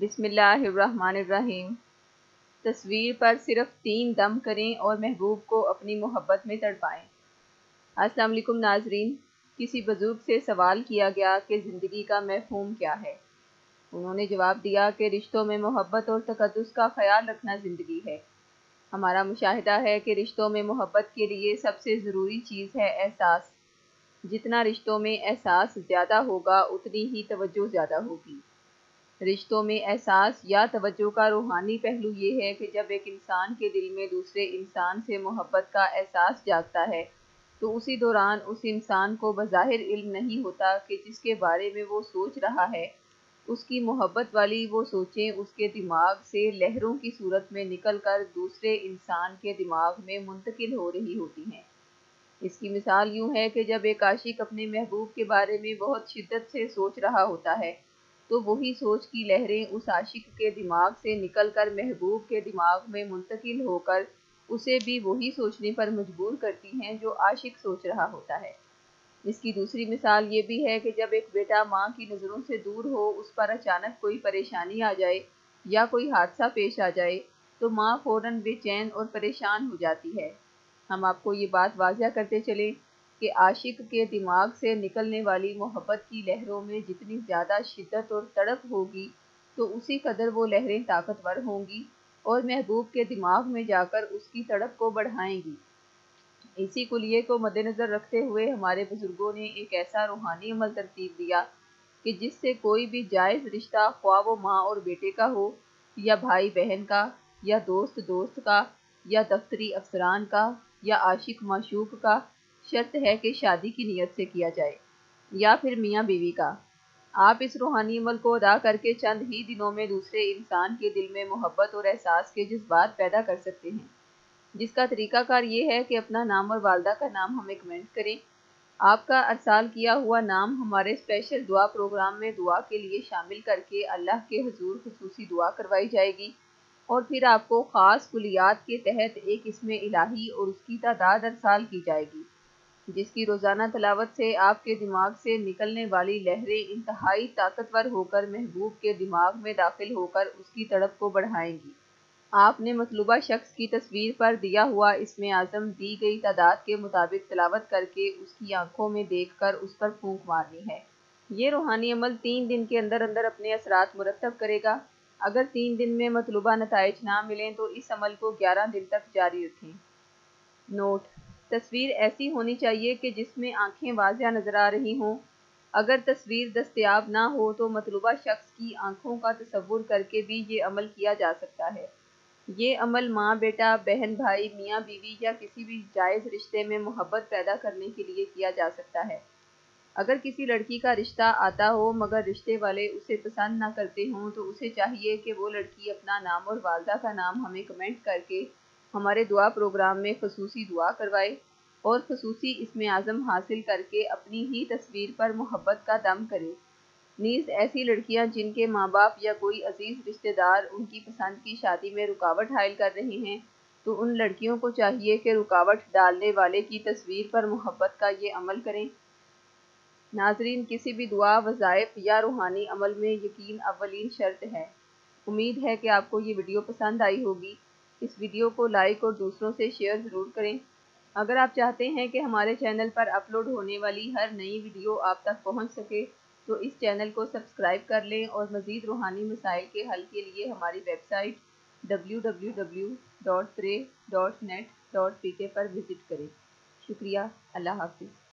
बिस्मिल्लाहिर्रहमानिर्रहीम। तस्वीर पर सिर्फ़ तीन दम करें और महबूब को अपनी मोहब्बत में तड़पाएँ। अस्सलाम वालेकुम नाजरीन। किसी बुज़ुर्ग से सवाल किया गया कि ज़िंदगी का महफूम क्या है? उन्होंने जवाब दिया कि रिश्तों में मोहब्बत और तकदस का ख्याल रखना ज़िंदगी है। हमारा मुशाहिदा है कि रिश्तों में मोहब्बत के लिए सबसे ज़रूरी चीज़ है एहसास। जितना रिश्तों में एहसास ज़्यादा होगा, उतनी ही तवज्जो ज़्यादा होगी। रिश्तों में एहसास या तवज्जो का रूहानी पहलू ये है कि जब एक इंसान के दिल में दूसरे इंसान से मोहब्बत का एहसास जागता है तो उसी दौरान उस इंसान को बज़ाहिर इल्म नहीं होता कि जिसके बारे में वो सोच रहा है। उसकी मोहब्बत वाली वो सोचें, उसके दिमाग से लहरों की सूरत में निकल कर दूसरे इंसान के दिमाग में मुंतकिल हो रही होती हैं। इसकी मिसाल यूँ है कि जब एक आशिक अपने महबूब के बारे में बहुत शिद्दत से सोच रहा होता है तो वही सोच की लहरें उस आशिक के दिमाग से निकलकर महबूब के दिमाग में मुंतकिल होकर उसे भी वही सोचने पर मजबूर करती हैं जो आशिक सोच रहा होता है। इसकी दूसरी मिसाल ये भी है कि जब एक बेटा माँ की नज़रों से दूर हो, उस पर अचानक कोई परेशानी आ जाए या कोई हादसा पेश आ जाए तो माँ फ़ौरन बेचैन और परेशान हो जाती है। हम आपको ये बात वाजह करते चलें। कि आशिक के दिमाग से निकलने वाली मोहब्बत की लहरों में जितनी ज़्यादा शिद्दत और तड़प होगी तो उसी कदर वो लहरें ताकतवर होंगी और महबूब के दिमाग में जाकर उसकी तड़प को बढ़ाएँगी। इसी कुलिये को मद्देनज़र रखते हुए हमारे बुज़ुर्गों ने एक ऐसा रूहानी अमल तरतीब दिया कि जिससे कोई भी जायज़ रिश्ता ख्वा वो माँ और बेटे का हो, या भाई बहन का, या दोस्त दोस्त का, या दफ्तरी अफसरान का, या आशिक माशूक का शर्त है कि शादी की नीयत से किया जाए, या फिर मियाँ बीवी का। आप इस रूहानी अमल को अदा करके चंद ही दिनों में दूसरे इंसान के दिल में मोहब्बत और एहसास के जज्बात पैदा कर सकते हैं। जिसका तरीकाकार ये है कि अपना नाम और वालदा का नाम हमें कमेंट करें। आपका अरसाल किया हुआ नाम हमारे स्पेशल दुआ प्रोग्राम में दुआ के लिए शामिल करके अल्लाह के हजूर खसूसी दुआ करवाई जाएगी और फिर आपको ख़ास कुलियात के तहत एक इसमें इलाही और उसकी तादाद अरसाल की जाएगी। जिसकी रोज़ाना तलावत से आपके दिमाग से निकलने वाली लहरें इंतहाई ताकतवर होकर महबूब के दिमाग में दाखिल होकर उसकी तड़प को बढ़ाएँगी। आपने मतलूबा शख्स की तस्वीर पर दिया हुआ इसमें आज़म दी गई तादाद के मुताबिक तलावत करके उसकी आँखों में देख कर उस पर फूंक मारनी है। ये रूहानी अमल तीन दिन के अंदर अंदर अपने असरात मुरतब करेगा। अगर तीन दिन में मतलूबा नतज ना मिलें तो इस अमल को ग्यारह दिन तक जारी रखें। नोट तस्वीर ऐसी होनी चाहिए कि जिसमें आँखें वाजिया नज़र आ रही हों। अगर तस्वीर दस्तियाब ना हो तो मतलूबा शख्स की आँखों का तस्वुर करके भी ये अमल किया जा सकता है। ये अमल माँ, बेटा, बहन, भाई, मियाँ, बीवी या किसी भी जायज़ रिश्ते में मोहब्बत पैदा करने के लिए किया जा सकता है। अगर किसी लड़की का रिश्ता आता हो मगर रिश्ते वाले उसे पसंद ना करते हों तो उसे चाहिए कि वो लड़की अपना नाम और वालदा का नाम हमें कमेंट करके हमारे दुआ प्रोग्राम में खसूसी दुआ करवाए और खसूसी इसमें आज़म हासिल करके अपनी ही तस्वीर पर मोहब्बत का दम करें। नीज़ ऐसी लड़कियाँ जिनके माँ बाप या कोई अज़ीज़ रिश्तेदार उनकी पसंद की शादी में रुकावट हायल कर रहे हैं तो उन लड़कियों को चाहिए कि रुकावट डालने वाले की तस्वीर पर मोहब्बत का ये अमल करें। नाजरीन, किसी भी दुआ, वज़ाइफ या रूहानी अमल में यकीन अवलिन शर्त है। उम्मीद है कि आपको ये वीडियो पसंद आई होगी। इस वीडियो को लाइक और दूसरों से शेयर ज़रूर करें। अगर आप चाहते हैं कि हमारे चैनल पर अपलोड होने वाली हर नई वीडियो आप तक पहुँच सके तो इस चैनल को सब्सक्राइब कर लें और मज़ीद रूहानी मसाइल के हल के लिए हमारी वेबसाइट www.pre.net.pk पर विज़िट करें। शुक्रिया, अल्लाह हाफिज़।